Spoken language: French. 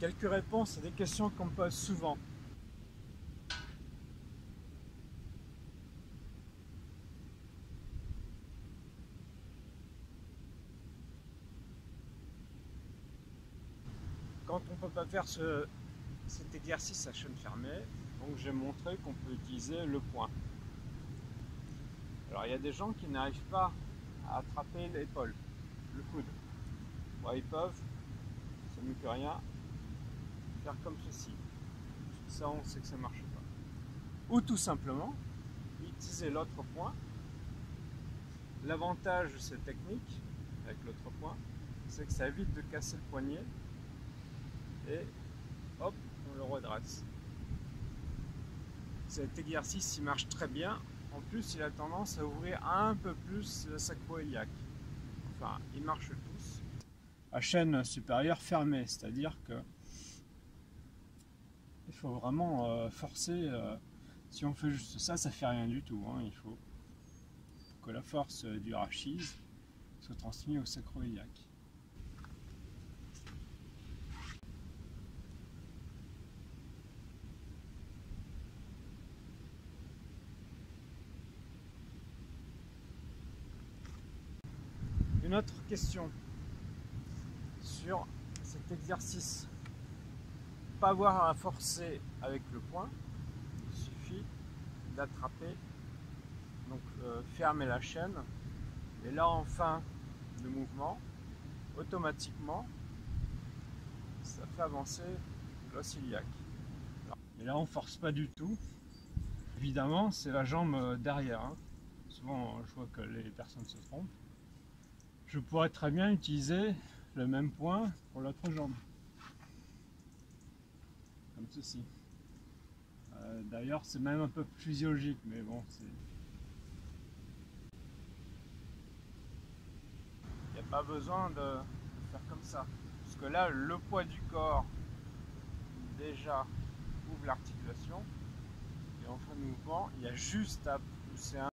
Quelques réponses à des questions qu'on me pose souvent. Quand on ne peut pas faire ce, cet exercice à chaîne fermée, donc j'ai montré qu'on peut utiliser le point. Alors il y a des gens qui n'arrivent pas à attraper l'épaule, le coude. Bon, ils peuvent, ça ne peut rien, faire comme ceci. Ça on sait que ça ne marche pas. Ou tout simplement, utiliser l'autre point. L'avantage de cette technique, avec l'autre point, c'est que ça évite de casser le poignet et hop, on le redresse. Cet exercice il marche très bien. En plus, il a tendance à ouvrir un peu plus la sacro-iliaque. Enfin, il marche tous. À chaîne supérieure fermée, c'est-à-dire que il faut vraiment euh, forcer. Euh, si on fait juste ça, ça fait rien du tout. Hein. Il faut que la force du rachis soit transmise au sacro-iliaque. Une autre question sur cet exercice. Pas avoir à forcer avec le poing, il suffit d'attraper, donc euh, fermer la chaîne, et là en fin de mouvement, automatiquement, ça fait avancer l'os iliaque. Et là on force pas du tout. Évidemment, c'est la jambe derrière. Hein. Souvent, je vois que les personnes se trompent je pourrais très bien utiliser le même point pour l'autre jambe. Comme ceci. Euh, d'ailleurs, c'est même un peu physiologique, mais bon, c'est... Il n'y a pas besoin de faire comme ça. Parce que là, le poids du corps, déjà, ouvre l'articulation. Et en fin de mouvement, il y a juste à pousser un